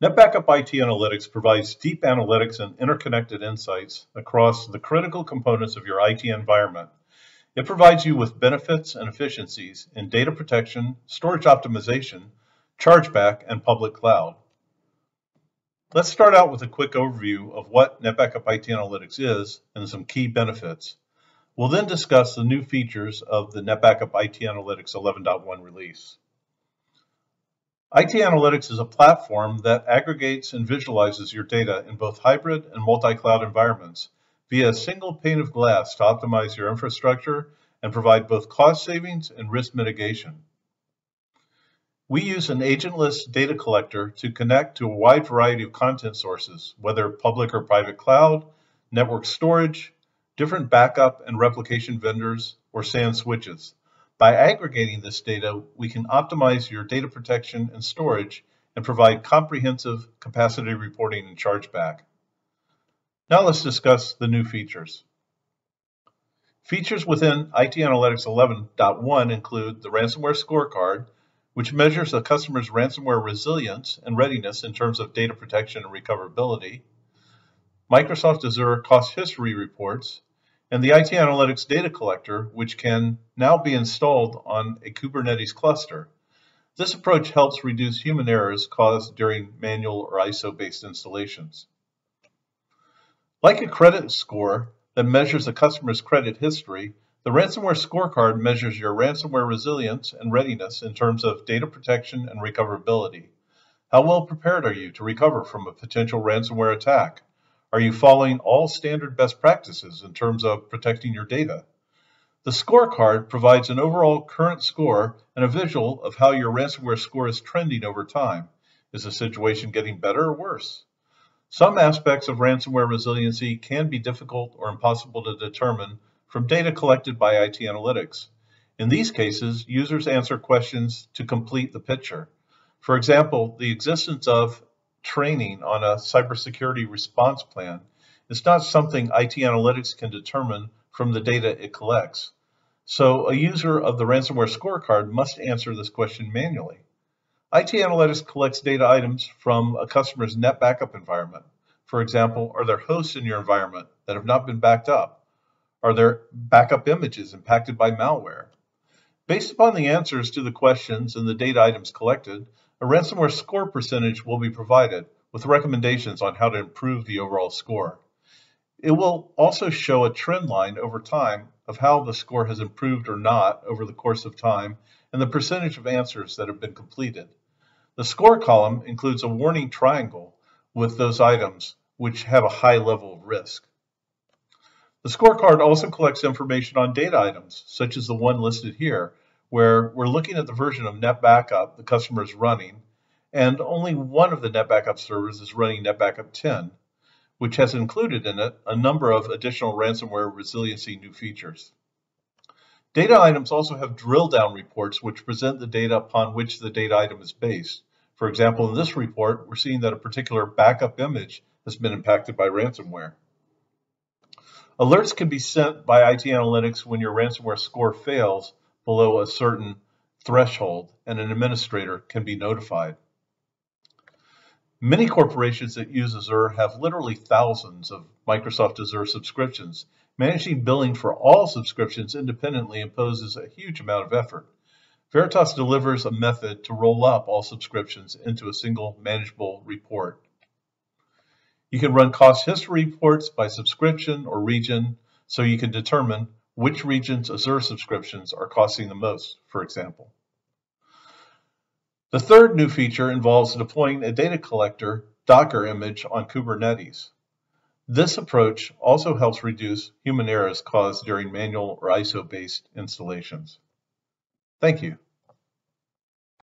NetBackup IT Analytics provides deep analytics and interconnected insights across the critical components of your IT environment. It provides you with benefits and efficiencies in data protection, storage optimization, chargeback, and public cloud. Let's start out with a quick overview of what NetBackup IT Analytics is and some key benefits. We'll then discuss the new features of the NetBackup IT Analytics 11.1 release. IT Analytics is a platform that aggregates and visualizes your data in both hybrid and multi-cloud environments via a single pane of glass to optimize your infrastructure and provide both cost savings and risk mitigation. We use an agentless data collector to connect to a wide variety of content sources, whether public or private cloud, network storage, different backup and replication vendors, or SAN switches. By aggregating this data, we can optimize your data protection and storage and provide comprehensive capacity reporting and chargeback. Now let's discuss the new features. Features within IT Analytics 11.1 include the ransomware scorecard, which measures a customer's ransomware resilience and readiness in terms of data protection and recoverability, Microsoft Azure cost history reports, and the IT Analytics data collector, which can now be installed on a Kubernetes cluster. This approach helps reduce human errors caused during manual or ISO-based installations. Like a credit score that measures a customer's credit history, the ransomware scorecard measures your ransomware resilience and readiness in terms of data protection and recoverability. How well prepared are you to recover from a potential ransomware attack? Are you following all standard best practices in terms of protecting your data? The scorecard provides an overall current score and a visual of how your ransomware score is trending over time. Is the situation getting better or worse? Some aspects of ransomware resiliency can be difficult or impossible to determine from data collected by IT Analytics. In these cases, users answer questions to complete the picture. For example, the existence of training on a cybersecurity response plan is not something IT Analytics can determine from the data it collects. So a user of the ransomware scorecard must answer this question manually. IT Analytics collects data items from a customer's NetBackup environment. For example, are there hosts in your environment that have not been backed up? Are there backup images impacted by malware? Based upon the answers to the questions and the data items collected, a ransomware score percentage will be provided with recommendations on how to improve the overall score. It will also show a trend line over time of how the score has improved or not over the course of time and the percentage of answers that have been completed. The score column includes a warning triangle with those items which have a high level of risk. The scorecard also collects information on data items, such as the one listed here, where we're looking at the version of NetBackup the customer is running, and only one of the NetBackup servers is running NetBackup 10, which has included in it a number of additional ransomware resiliency new features. Data items also have drill down reports which present the data upon which the data item is based. For example, in this report, we're seeing that a particular backup image has been impacted by ransomware. Alerts can be sent by IT Analytics when your ransomware score fails below a certain threshold and an administrator can be notified. Many corporations that use Azure have literally thousands of Microsoft Azure subscriptions. Managing billing for all subscriptions independently imposes a huge amount of effort. Veritas delivers a method to roll up all subscriptions into a single manageable report. You can run cost history reports by subscription or region so you can determine which region's Azure subscriptions are costing the most, for example. The third new feature involves deploying a data collector Docker image on Kubernetes. This approach also helps reduce human errors caused during manual or ISO-based installations. Thank you.